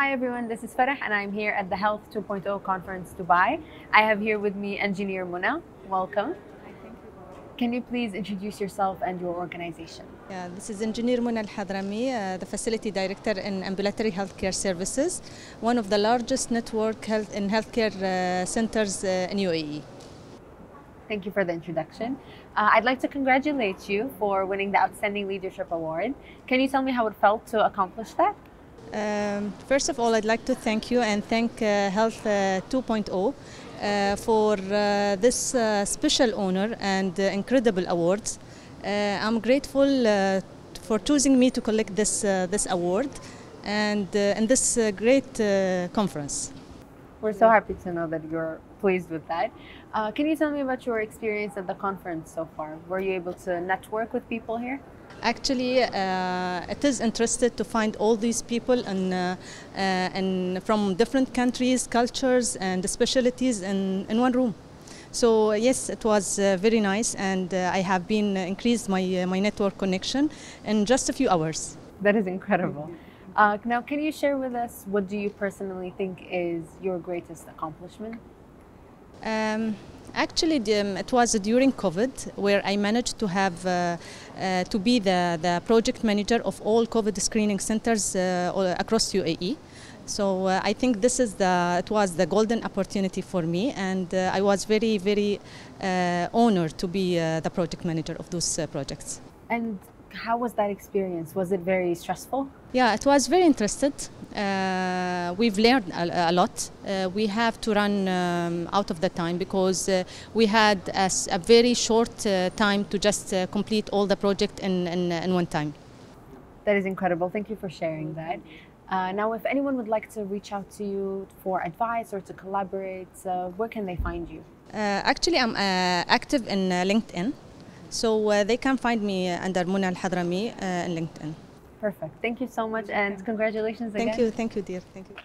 Hi everyone, this is Farah and I'm here at the Health 2.0 conference Dubai. I have here with me engineer Muna. Welcome. Hi, thank you. Can you please introduce yourself and your organization? Yeah, this is Engineer Muna Alhadhrami, uh, the Facility Director in Ambulatory Healthcare Services, one of the largest network health in healthcare uh, centers uh, in UAE. Thank you for the introduction. Uh, I'd like to congratulate you for winning the Outstanding Leadership Award. Can you tell me how it felt to accomplish that? Um, first of all, I'd like to thank you and thank uh, Health uh, 2.0 uh, for uh, this uh, special honor and uh, incredible awards. I'm grateful for choosing me to collect this, this award and, and this great conference. We're so happy to know that you're pleased with that. Can you tell me about your experience at the conference so far? Were you able to network with people here? Actually, uh, it is interested to find all these people in, uh, uh, and from different countries, cultures, and specialties in, in one room. So yes, it was uh, very nice, and uh, I have been uh, increased my uh, my network connection in just a few hours. That is incredible. Uh, now, can you share with us what do you personally think is your greatest accomplishment? Um, actually, um, it was during COVID where I managed to have uh, uh, to be the, the project manager of all COVID screening centers uh, across UAE. So uh, I think this is the it was the golden opportunity for me, and uh, I was very very uh, honored to be uh, the project manager of those uh, projects. And how was that experience? Was it very stressful? Yeah, it was very interested. Uh, we've learned a, a lot. Uh, we have to run um, out of the time because uh, we had a very short uh, time to just uh, complete all the project in, in, in one time. That is incredible. Thank you for sharing that. Uh, now, if anyone would like to reach out to you for advice or to collaborate, uh, where can they find you? Uh, actually, I'm uh, active in uh, LinkedIn, so uh, they can find me under Muna Alhadhrami uh, in LinkedIn. Perfect. Thank you so much and congratulations again. Thank you, thank you, dear. Thank you.